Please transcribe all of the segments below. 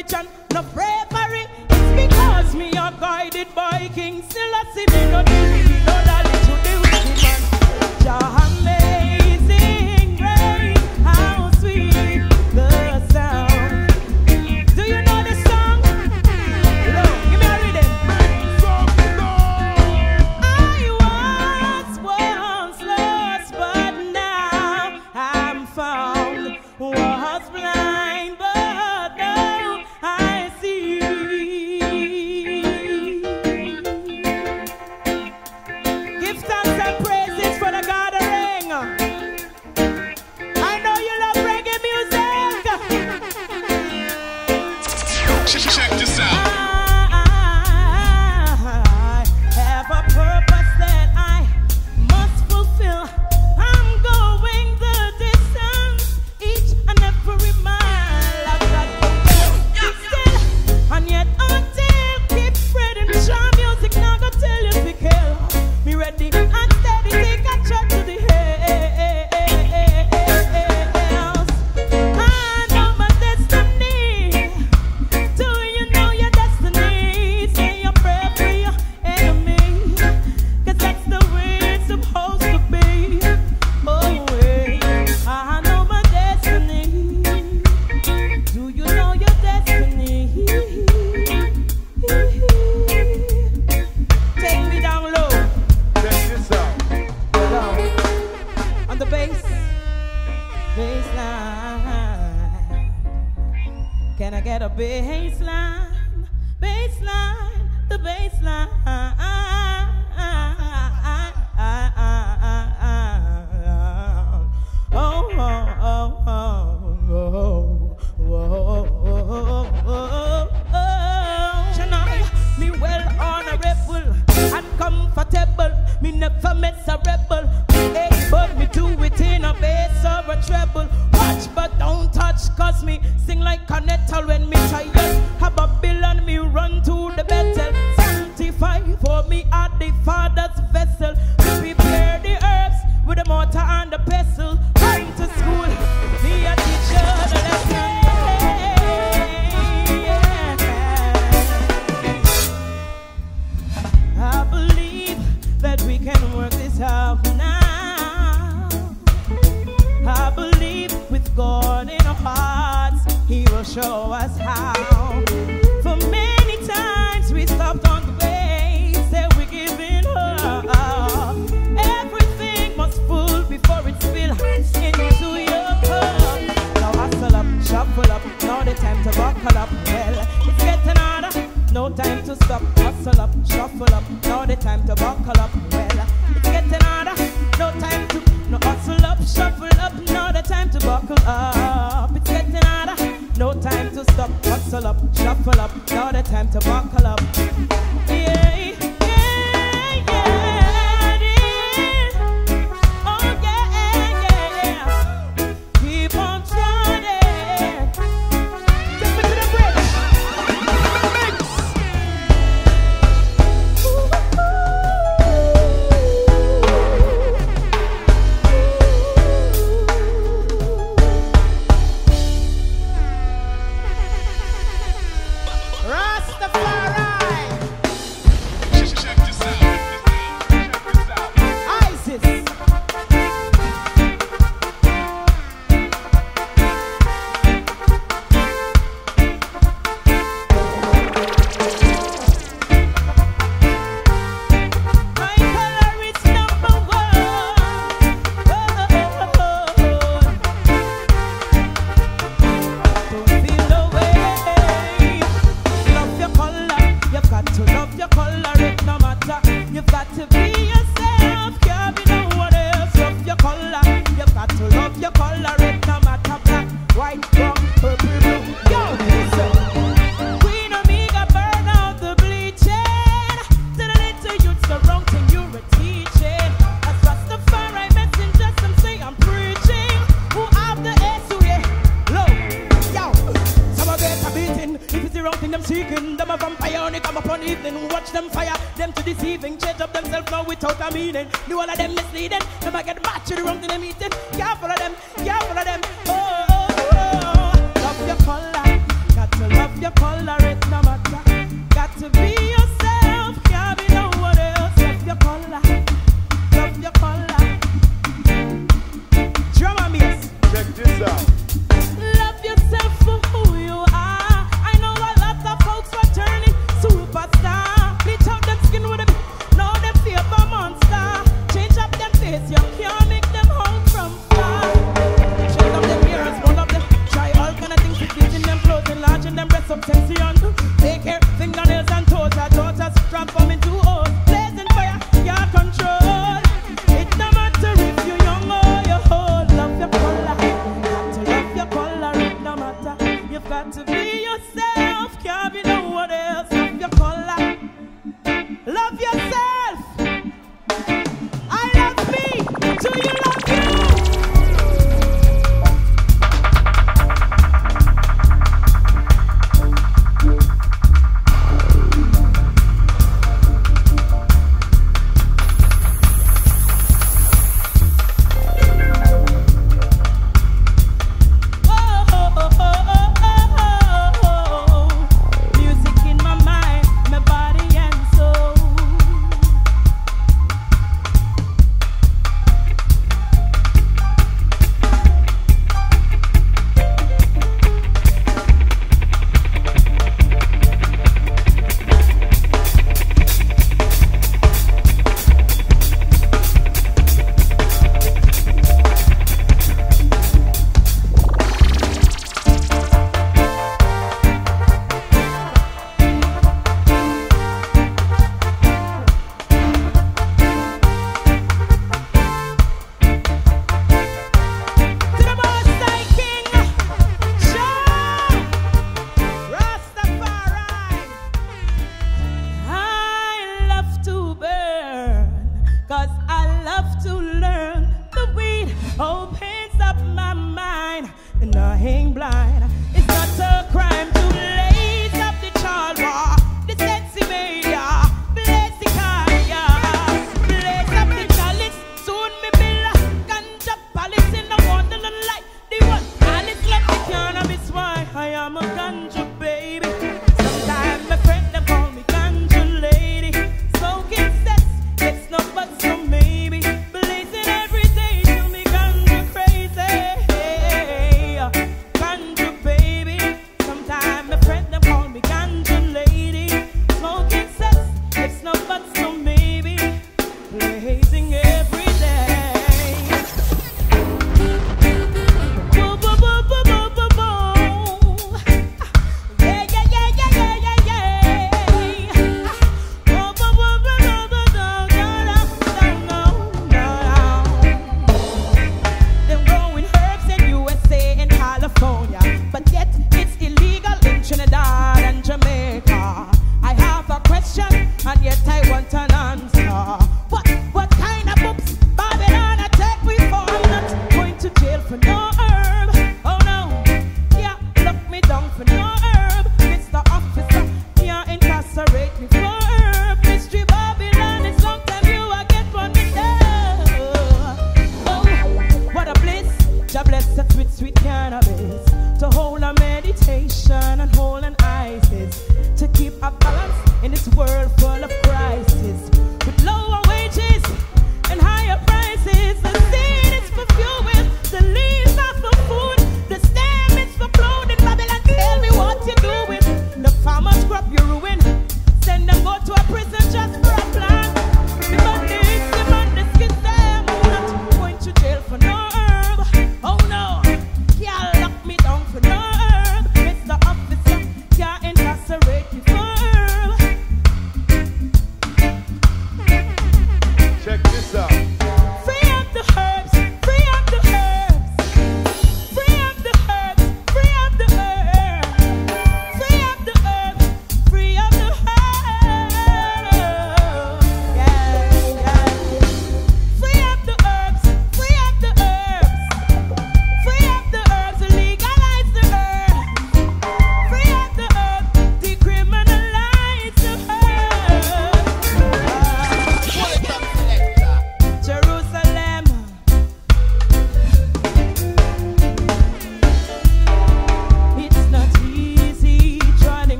courage and no bravery. It's because me are guided by King Selassie. Me no the bass, bass line. Can I get a bass line, bass line, the bass line? Oh, oh, oh, oh, oh, oh, oh, oh, oh, oh. Me never miss a rebel. but don't touch cause me sing like a nettle when me try. show us how. For many times we stopped on the way, said we're giving up. Everything must full before it spills into your cup. Now hustle up, shuffle up, now the time to buckle up. Well, it's getting harder, no time to stop. Hustle up, shuffle up, now the time to buckle up. Well, it's getting harder, no time to no hustle up, shuffle up, now the time to buckle up to stop, hustle up, shuffle up. Now the time to buckle up. Yeah. Can't follow them, can't follow them. them breast subtension. Take everything that Cause I love to learn the weed opens up my mind and I ain't blind.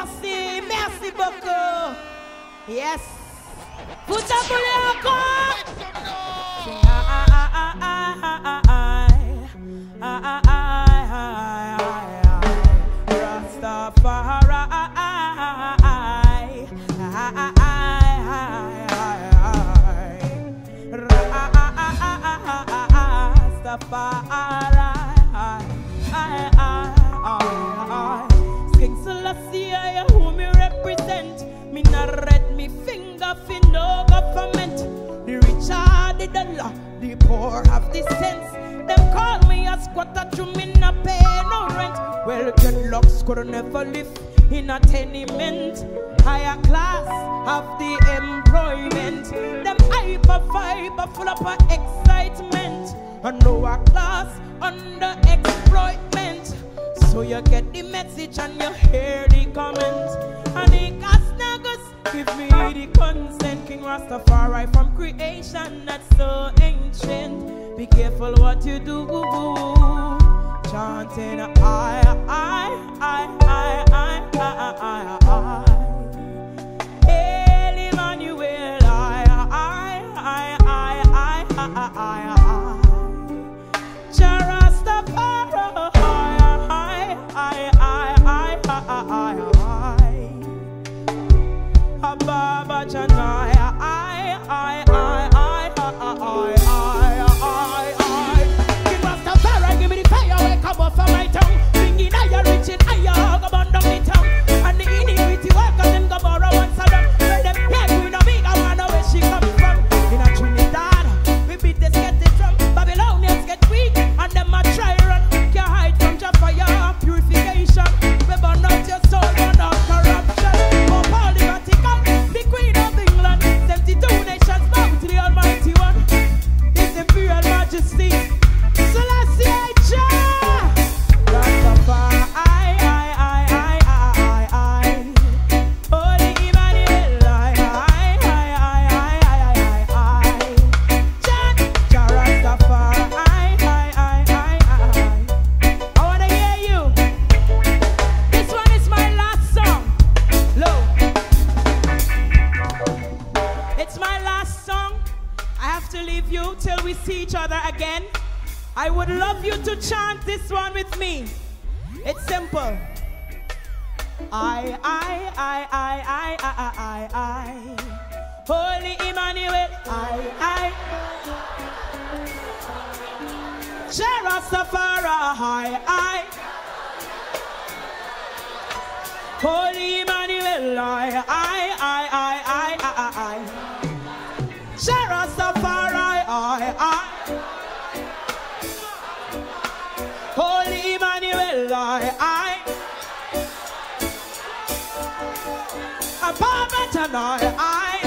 Merci, merci beaucoup. Yes. Up your encore. Me finger fin no government. The rich are the dollar, the poor have the sense. Them call me a squatter to me not pay no rent. Well, dreadlocks could never live in a tenement. Higher class have the employment. Them hyper vibe full of excitement. And lower class under exploitment. So you get the message and you hear the comments. And the Gasnagas give me the consent. King Rastafari from creation that's so ancient. Be careful what you do. Chanting I, I, I, I, I, I, I, I. I, I, I, I, I, I, I, I. Holy Emmanuel, I, I. Jah Rastafari, I, I. Holy Emmanuel, I, I, I, I, I, I, I, I. I, I. Holy Emmanuel, I, I. Papa Metanoia. I